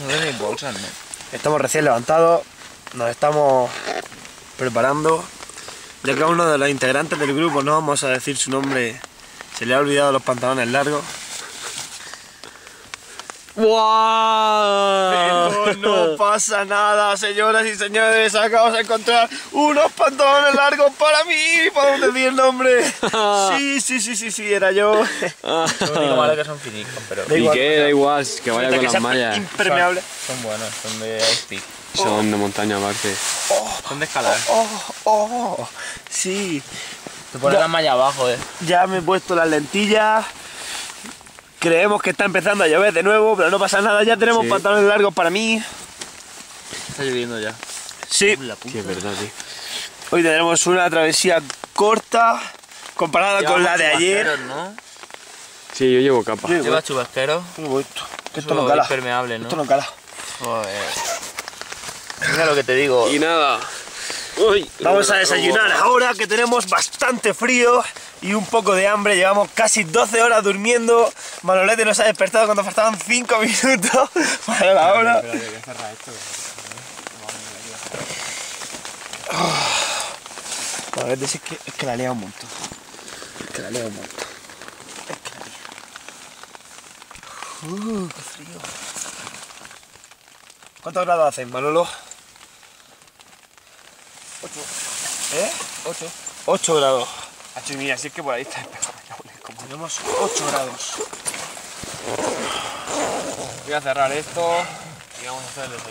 No tenéis bolsas, ¿no? Estamos recién levantados, nos estamos preparando. Ya que a uno de los integrantes del grupo, no vamos a decir su nombre, se le ha olvidado los pantalones largos. Pero no pasa nada, señoras y señores. Acabamos de encontrar unos pantalones largos para mí. ¿Podemos decir el nombre? Sí, sí, sí, sí, sí, era yo. Lo único malo es que son finicos, pero Da ¿Y igual, qué? Da igual, que vaya con que las mallas. Impermeable. son buenos, son de Ice Peak. Son de montaña aparte. Son de escalar. Oh, oh, sí. Te pones la malla abajo, eh. Ya me he puesto las lentillas. Creemos que está empezando a llover de nuevo, pero no pasa nada. Ya tenemos Sí. pantalones largos para mí. Está lloviendo ya. Sí. Sí, es verdad, tío. Hoy tendremos una travesía corta comparada con la de ayer. ¿no? Sí, yo llevo capa. Sí. Lleva chubasqueros. ¿Qué es esto? Que esto no cala. es permeable, ¿no? Esto no cala. Joder. Mira lo que te digo. Y nada. Uy, Vamos a desayunar ahora que tenemos bastante frío y un poco de hambre. Llevamos casi 12 horas durmiendo. Manolete nos ha despertado cuando faltaban 5 minutos para la hora. Manolete es que, es que la lea un montón. Es que la lea un montón. Es que la lea. Uh, qué frío. ¿Cuántos grados hacen, Manolo? 8. ¿Eh? 8. 8 grados. Hacho, mira, es que por ahí está Como tenemos 8 grados. Voy a cerrar esto y vamos a hacer el desayuno.